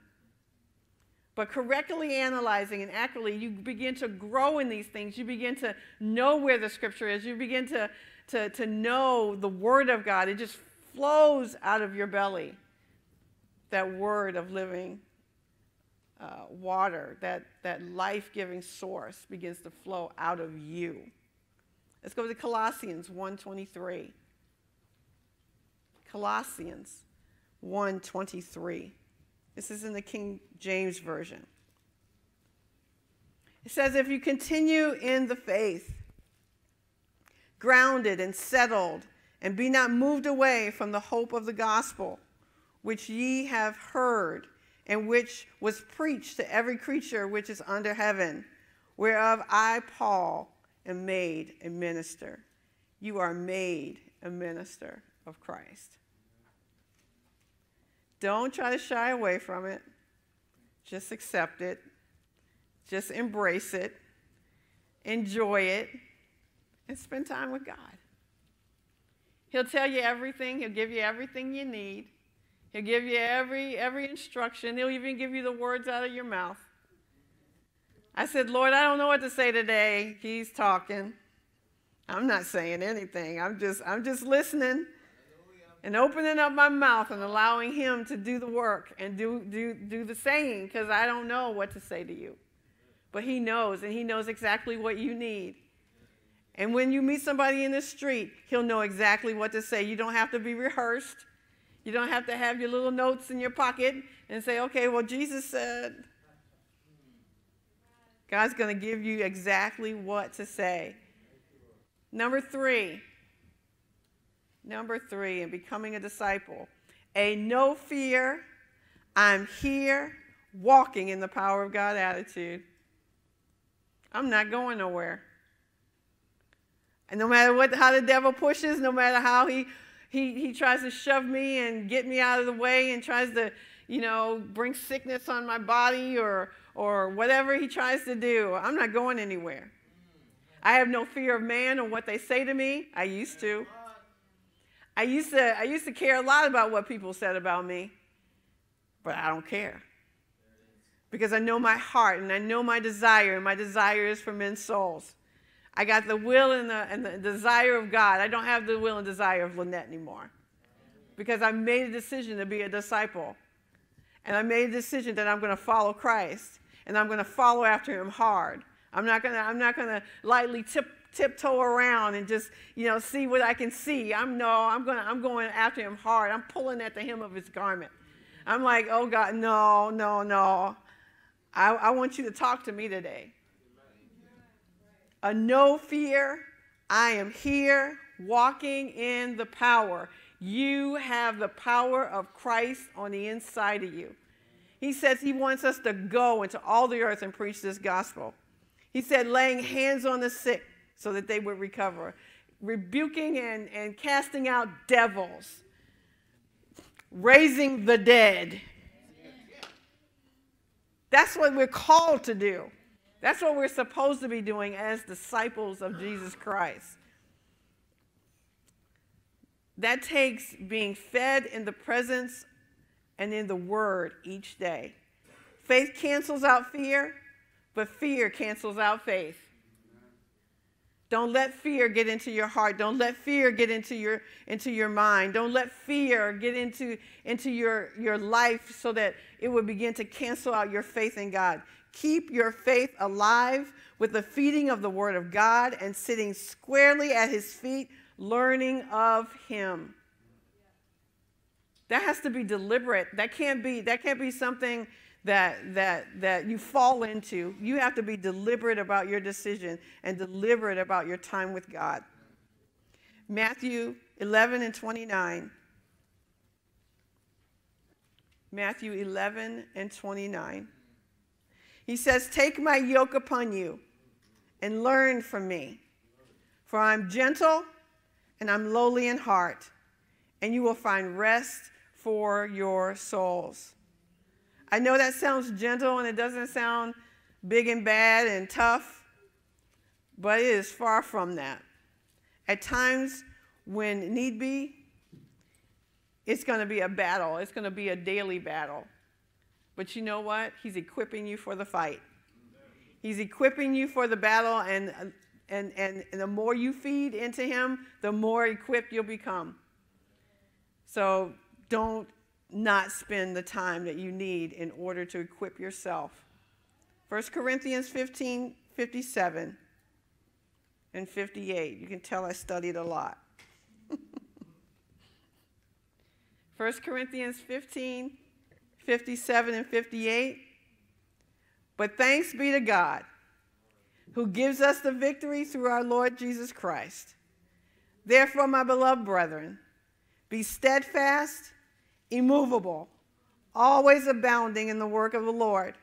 But correctly analyzing and accurately, you begin to grow in these things. You begin to know where the scripture is. You begin to, to, to know the word of God. It just flows out of your belly. That word of living uh, water, that, that life giving source begins to flow out of you. Let's go to Colossians 1.23. Colossians 1.23. This is in the King James Version. It says, If you continue in the faith, grounded and settled, and be not moved away from the hope of the gospel, which ye have heard, and which was preached to every creature which is under heaven, whereof I, Paul, am made a minister. You are made a minister of Christ. Don't try to shy away from it. Just accept it. Just embrace it. Enjoy it. And spend time with God. He'll tell you everything. He'll give you everything you need. He'll give you every, every instruction. He'll even give you the words out of your mouth. I said, Lord, I don't know what to say today. He's talking. I'm not saying anything. I'm just, I'm just listening and opening up my mouth and allowing him to do the work and do, do, do the saying because I don't know what to say to you. But he knows, and he knows exactly what you need. And when you meet somebody in the street, he'll know exactly what to say. You don't have to be rehearsed. You don't have to have your little notes in your pocket and say, okay, well, Jesus said. God's going to give you exactly what to say. Number three. Number three, in becoming a disciple, a no fear, I'm here, walking in the power of God attitude. I'm not going nowhere. And no matter what, how the devil pushes, no matter how he he, he tries to shove me and get me out of the way and tries to, you know, bring sickness on my body or, or whatever he tries to do. I'm not going anywhere. I have no fear of man or what they say to me. I used to. I used to, I used to care a lot about what people said about me, but I don't care. Because I know my heart and I know my desire, and my desire is for men's souls. I got the will and the, and the desire of God. I don't have the will and desire of Lynette anymore because I made a decision to be a disciple. And I made a decision that I'm going to follow Christ and I'm going to follow after him hard. I'm not going to, I'm not going to lightly tip, tiptoe around and just, you know, see what I can see. I'm no, I'm going I'm going after him hard. I'm pulling at the hem of his garment. I'm like, oh God, no, no, no. I, I want you to talk to me today a no fear. I am here walking in the power. You have the power of Christ on the inside of you. He says he wants us to go into all the earth and preach this gospel. He said, laying hands on the sick so that they would recover, rebuking and, and casting out devils, raising the dead. That's what we're called to do. That's what we're supposed to be doing as disciples of Jesus Christ. That takes being fed in the presence and in the word each day. Faith cancels out fear, but fear cancels out faith. Don't let fear get into your heart. Don't let fear get into your, into your mind. Don't let fear get into, into your, your life so that it will begin to cancel out your faith in God. Keep your faith alive with the feeding of the Word of God and sitting squarely at His feet, learning of Him. That has to be deliberate. That can't be, that can't be something that, that, that you fall into. You have to be deliberate about your decision and deliberate about your time with God. Matthew 11 and 29. Matthew 11 and 29. He says, Take my yoke upon you and learn from me, for I'm gentle and I'm lowly in heart, and you will find rest for your souls. I know that sounds gentle and it doesn't sound big and bad and tough, but it is far from that. At times, when need be, it's going to be a battle. It's going to be a daily battle. But you know what? He's equipping you for the fight. He's equipping you for the battle, and, and, and, and the more you feed into him, the more equipped you'll become. So don't not spend the time that you need in order to equip yourself. 1 Corinthians 15 57 and 58. You can tell I studied a lot. 1 Corinthians 15 57 and 58. But thanks be to God who gives us the victory through our Lord Jesus Christ. Therefore, my beloved brethren, be steadfast immovable, always abounding in the work of the Lord,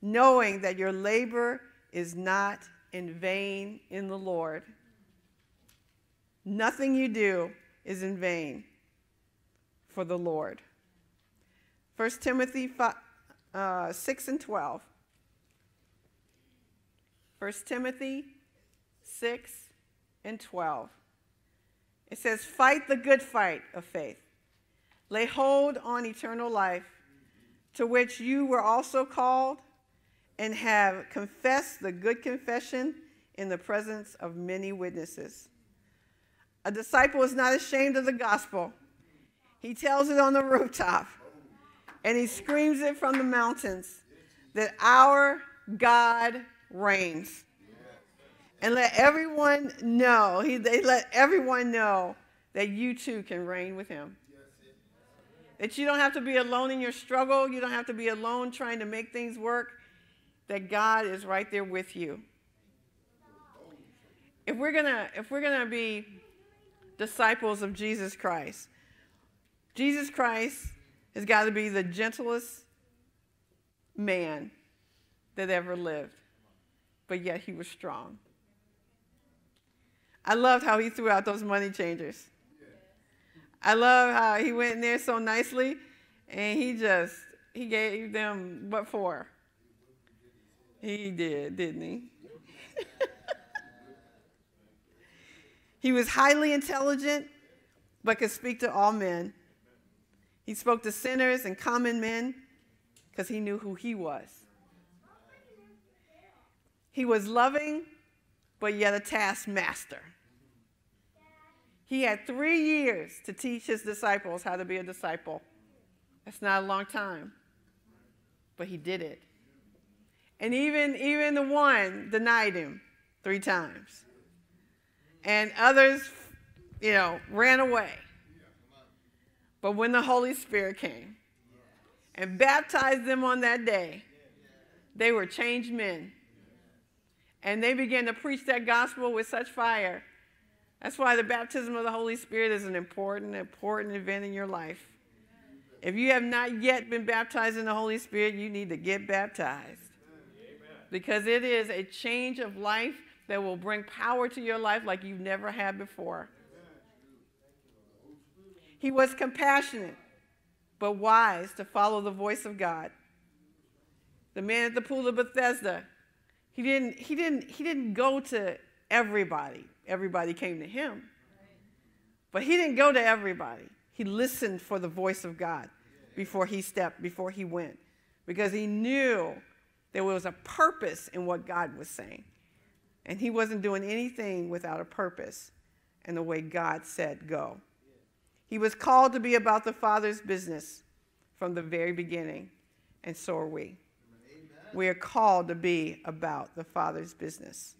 knowing that your labor is not in vain in the Lord. Nothing you do is in vain for the Lord. 1 Timothy 5, uh, 6 and 12. 1 Timothy 6 and 12. It says, Fight the good fight of faith lay hold on eternal life, to which you were also called, and have confessed the good confession in the presence of many witnesses. A disciple is not ashamed of the gospel. He tells it on the rooftop, and he screams it from the mountains that our God reigns. And let everyone know, he, they let everyone know that you too can reign with him. That you don't have to be alone in your struggle. You don't have to be alone trying to make things work. That God is right there with you. If we're gonna, if we're gonna be disciples of Jesus Christ, Jesus Christ has got to be the gentlest man that ever lived, but yet he was strong. I loved how he threw out those money changers. I love how he went in there so nicely and he just, he gave them what for? He did, didn't he? he was highly intelligent, but could speak to all men. He spoke to sinners and common men because he knew who he was. He was loving, but yet a taskmaster. He had three years to teach his disciples how to be a disciple. That's not a long time, but he did it. And even, even the one denied him three times. And others, you know, ran away. But when the Holy Spirit came and baptized them on that day, they were changed men. And they began to preach that gospel with such fire that's why the baptism of the Holy Spirit is an important, important event in your life. If you have not yet been baptized in the Holy Spirit, you need to get baptized. Because it is a change of life that will bring power to your life like you've never had before. He was compassionate, but wise to follow the voice of God. The man at the pool of Bethesda, he didn't, he didn't, he didn't go to everybody. Everybody came to him. But he didn't go to everybody. He listened for the voice of God before he stepped, before he went, because he knew there was a purpose in what God was saying. And he wasn't doing anything without a purpose and the way God said go. He was called to be about the Father's business from the very beginning, and so are we. Amen. We are called to be about the Father's business.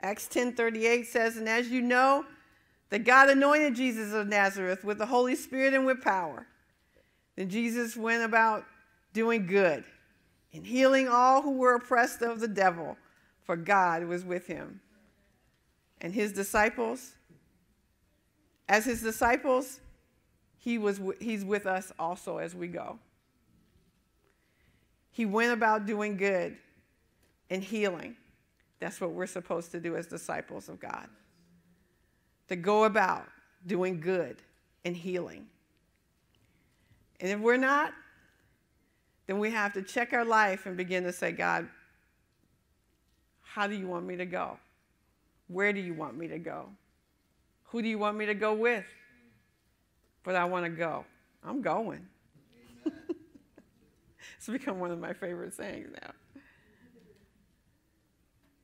Acts 10:38 says, "And as you know, that God anointed Jesus of Nazareth with the Holy Spirit and with power. Then Jesus went about doing good and healing all who were oppressed of the devil, for God was with him." And his disciples as his disciples, he was, he's with us also as we go. He went about doing good and healing. That's what we're supposed to do as disciples of God. To go about doing good and healing. And if we're not, then we have to check our life and begin to say, God, how do you want me to go? Where do you want me to go? Who do you want me to go with? But I want to go. I'm going. it's become one of my favorite sayings now.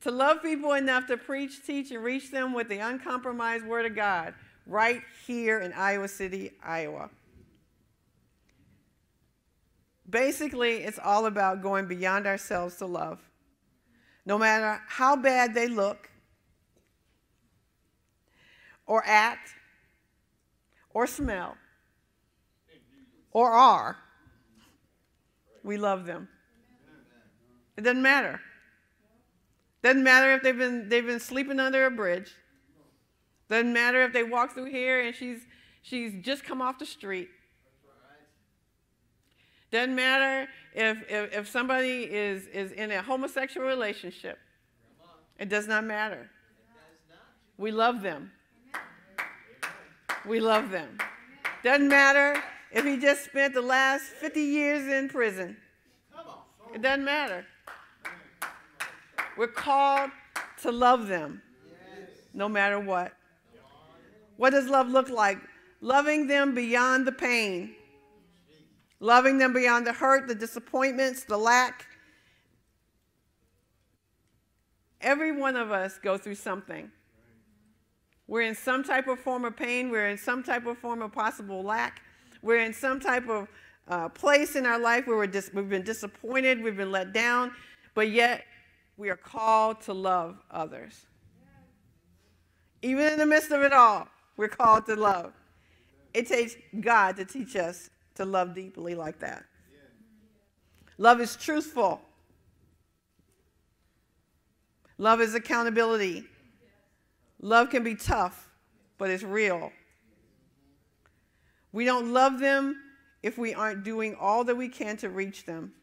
To love people enough to preach, teach, and reach them with the uncompromised Word of God right here in Iowa City, Iowa. Basically, it's all about going beyond ourselves to love. No matter how bad they look, or act or smell or are, we love them. It doesn't matter. Doesn't matter if they've been, they've been sleeping under a bridge. Doesn't matter if they walk through here and she's, she's just come off the street. Doesn't matter if, if, if somebody is, is in a homosexual relationship. It does not matter. We love them. We love them. Doesn't matter if he just spent the last 50 years in prison. It doesn't matter. We're called to love them no matter what. What does love look like? Loving them beyond the pain, loving them beyond the hurt, the disappointments, the lack. Every one of us go through something. We're in some type of form of pain. We're in some type of form of possible lack. We're in some type of uh, place in our life where we're dis- we've been disappointed, we've been let down, but yet we are called to love others. Even in the midst of it all, we're called to love. It takes God to teach us to love deeply like that. Love is truthful. Love is accountability. Love can be tough, but it's real. We don't love them if we aren't doing all that we can to reach them.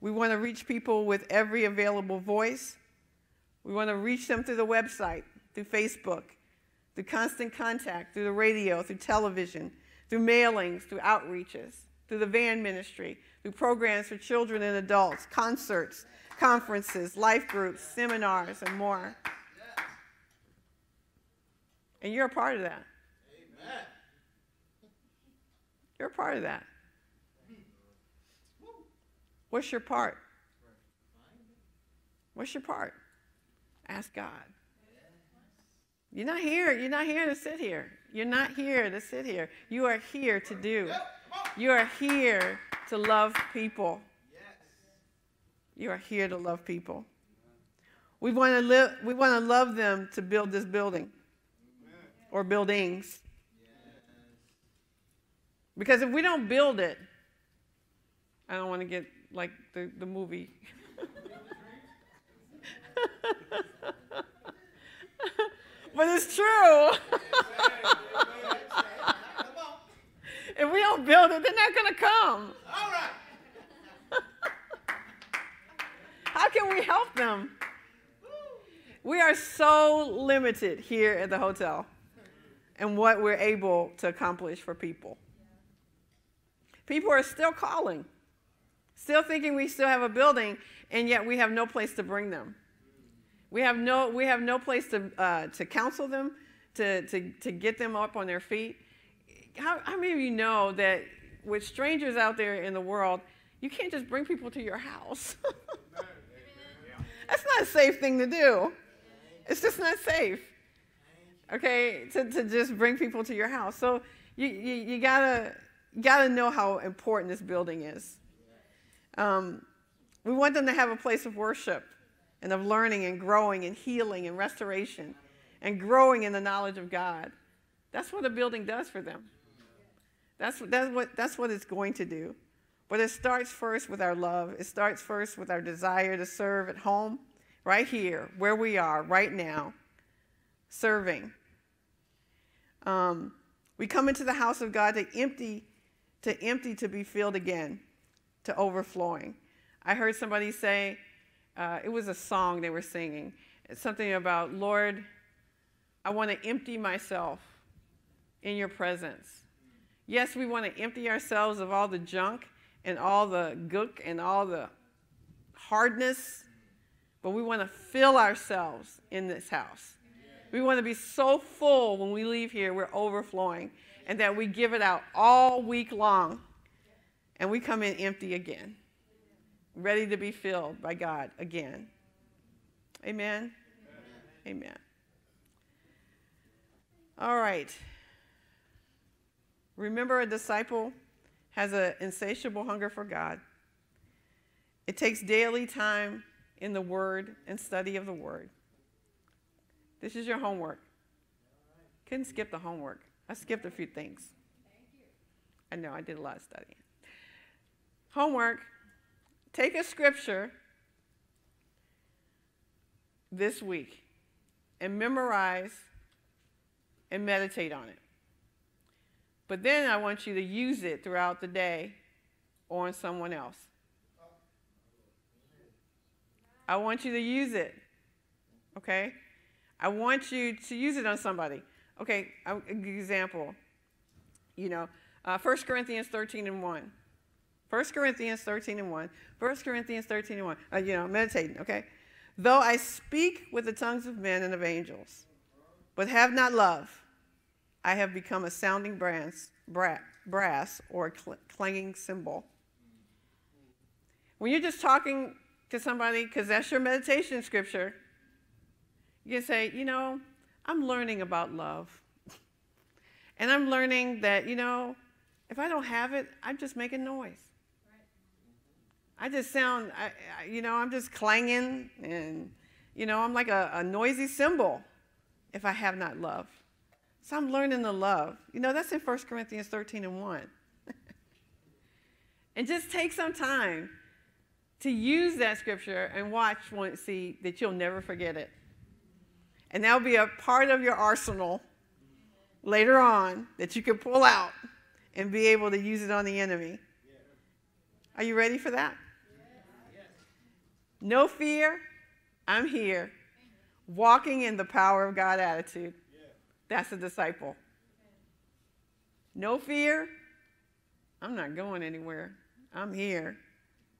We want to reach people with every available voice. We want to reach them through the website, through Facebook, through constant contact, through the radio, through television, through mailings, through outreaches, through the van ministry, through programs for children and adults, concerts, conferences, life groups, seminars, and more. And you're a part of that. Amen. You're a part of that. What's your part? What's your part? Ask God. You're not here. You're not here to sit here. You're not here to sit here. You are here to do. You are here to love people. You are here to love people. We want to live, we want to love them to build this building or buildings. Because if we don't build it, I don't want to get like the, the movie. but it's true. if we don't build it, they're not going to come. All right. How can we help them? We are so limited here at the hotel and what we're able to accomplish for people. People are still calling, still thinking we still have a building, and yet we have no place to bring them. We have no, we have no place to, uh, to counsel them, to, to, to get them up on their feet. How, how many of you know that with strangers out there in the world, you can't just bring people to your house? That's not a safe thing to do. It's just not safe. Okay, to, to just bring people to your house. So you, you, you gotta, you gotta know how important this building is. Um, we want them to have a place of worship and of learning and growing and healing and restoration and growing in the knowledge of God. That's what a building does for them. That's, that's, what, that's what it's going to do. But it starts first with our love. It starts first with our desire to serve at home, right here, where we are, right now, serving. Um, we come into the house of God to empty, to empty to be filled again, to overflowing. I heard somebody say, uh, it was a song they were singing. It's something about, Lord, I want to empty myself in your presence. Yes, we want to empty ourselves of all the junk and all the gook and all the hardness, but we want to fill ourselves in this house. We want to be so full when we leave here, we're overflowing, and that we give it out all week long, and we come in empty again, ready to be filled by God again. Amen. Amen. Amen. All right. Remember, a disciple has an insatiable hunger for God. It takes daily time in the Word and study of the Word. This is your homework. Couldn't skip the homework. I skipped a few things. I know I did a lot of studying. Homework take a scripture this week and memorize and meditate on it. But then I want you to use it throughout the day or on someone else. I want you to use it. Okay? I want you to use it on somebody. Okay, example. You know, uh, 1 Corinthians 13 and 1. 1 Corinthians 13 and 1. 1 Corinthians 13 and 1. Uh, you know, meditating, okay? Though I speak with the tongues of men and of angels, but have not love, I have become a sounding brass, brass or a cl- clanging cymbal. When you're just talking to somebody, because that's your meditation scripture, you can say, you know, I'm learning about love. and I'm learning that, you know, if I don't have it, I'm just making noise. I just sound, I, I, you know, I'm just clanging and, you know, I'm like a, a noisy cymbal if I have not love. So I'm learning to love. You know, that's in 1 Corinthians 13 and 1. and just take some time to use that scripture and watch and see that you'll never forget it. And that'll be a part of your arsenal later on that you can pull out and be able to use it on the enemy. Are you ready for that? No fear, I'm here. Walking in the power of God attitude. That's a disciple. No fear, I'm not going anywhere. I'm here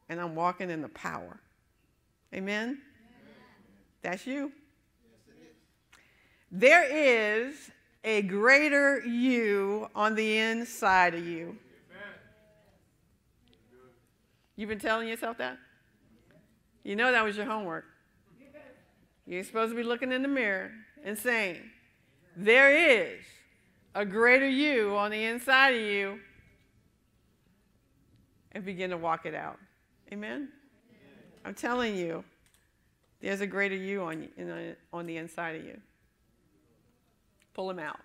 and I'm walking in the power. Amen? Amen. That's you. There is a greater you on the inside of you. You've been telling yourself that? You know that was your homework. You're supposed to be looking in the mirror and saying, There is a greater you on the inside of you, and begin to walk it out. Amen? I'm telling you, there's a greater you on, on the inside of you. Pull him out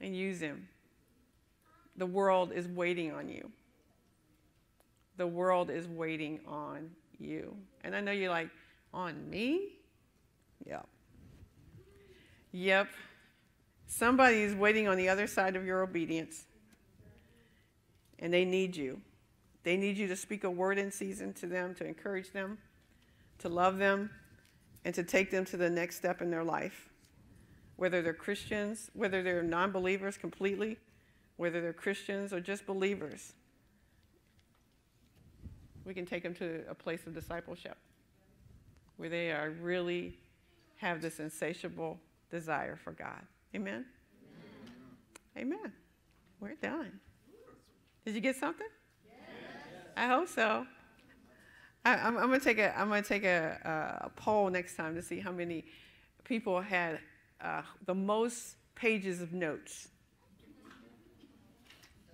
and use him. The world is waiting on you. The world is waiting on you. And I know you're like, on me? Yep. Yep. Somebody is waiting on the other side of your obedience. And they need you. They need you to speak a word in season to them, to encourage them, to love them, and to take them to the next step in their life. Whether they're Christians, whether they're non believers completely, whether they're Christians or just believers, we can take them to a place of discipleship where they are really have this insatiable desire for God. Amen? Amen. Amen. We're done. Did you get something? Yes. I hope so. I, am going to take a I'm going to take a, a, poll next time to see how many people had uh, the most pages of notes.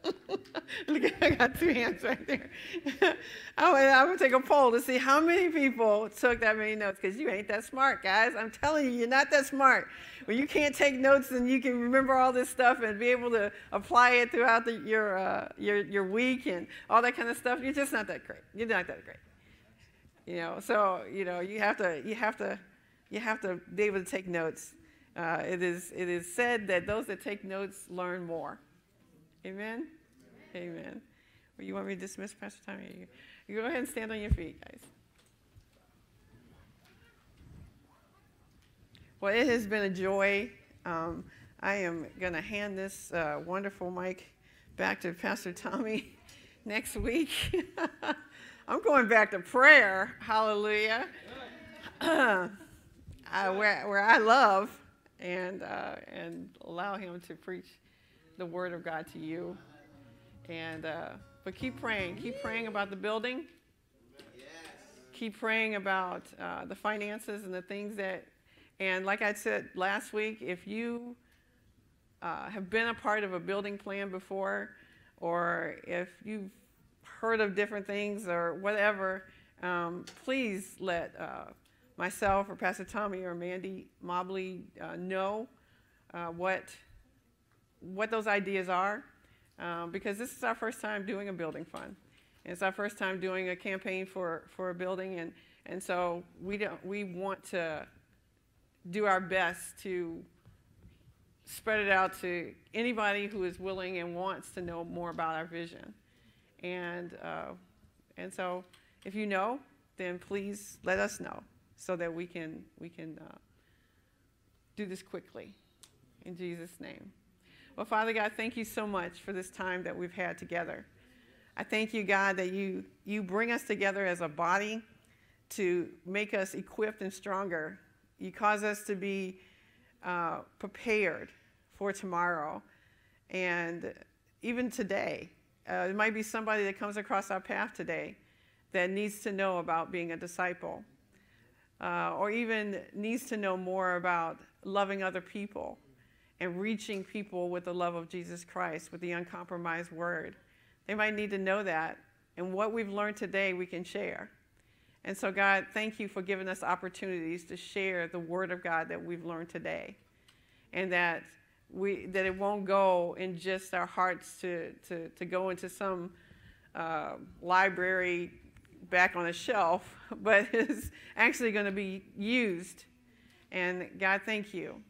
Look, I got two hands right there. I'm going to take a poll to see how many people took that many notes because you ain't that smart, guys. I'm telling you, you're not that smart. When you can't take notes and you can remember all this stuff and be able to apply it throughout the, your, uh, your, your week and all that kind of stuff, you're just not that great. You're not that great. You know, so you know you have to you have to you have to be able to take notes. Uh, it is it is said that those that take notes learn more. Amen. Amen. Amen. Well, you want me to dismiss Pastor Tommy? You, you go ahead and stand on your feet, guys. Well, it has been a joy. Um, I am going to hand this uh, wonderful mic back to Pastor Tommy next week. I'm going back to prayer. Hallelujah. uh, where, where I love and, uh, and allow Him to preach the Word of God to you. And, uh, but keep praying. Keep praying about the building. Keep praying about uh, the finances and the things that, and like I said last week, if you uh, have been a part of a building plan before, or if you've heard of different things or whatever, um, please let uh, myself or Pastor Tommy or Mandy Mobley uh, know uh, what, what those ideas are. Um, because this is our first time doing a building fund. And it's our first time doing a campaign for, for a building. And, and so we, don't, we want to do our best to spread it out to anybody who is willing and wants to know more about our vision. And, uh, and so if you know, then please let us know so that we can, we can uh, do this quickly. In Jesus' name. Well, Father God, thank you so much for this time that we've had together. I thank you, God, that you, you bring us together as a body to make us equipped and stronger. You cause us to be uh, prepared for tomorrow and even today. Uh, it might be somebody that comes across our path today that needs to know about being a disciple, uh, or even needs to know more about loving other people and reaching people with the love of Jesus Christ, with the uncompromised word. They might need to know that, and what we've learned today we can share. And so, God, thank you for giving us opportunities to share the word of God that we've learned today, and that we, that it won't go in just our hearts to, to, to go into some uh, library back on a shelf, but is actually going to be used. And God, thank you.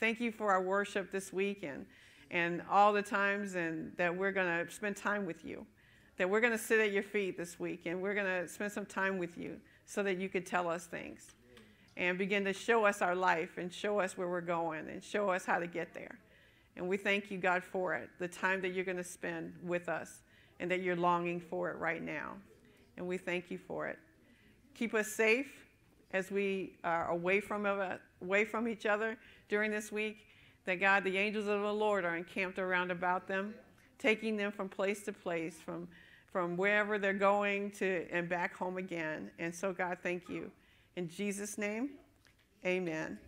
Thank you for our worship this week and, and all the times and that we're going to spend time with you. That we're going to sit at your feet this week and we're going to spend some time with you so that you could tell us things and begin to show us our life and show us where we're going and show us how to get there. And we thank you, God, for it, the time that you're going to spend with us and that you're longing for it right now. And we thank you for it. Keep us safe as we are away from, away from each other during this week. That God, the angels of the Lord are encamped around about them, taking them from place to place, from, from wherever they're going to and back home again. And so, God, thank you. In Jesus' name, amen.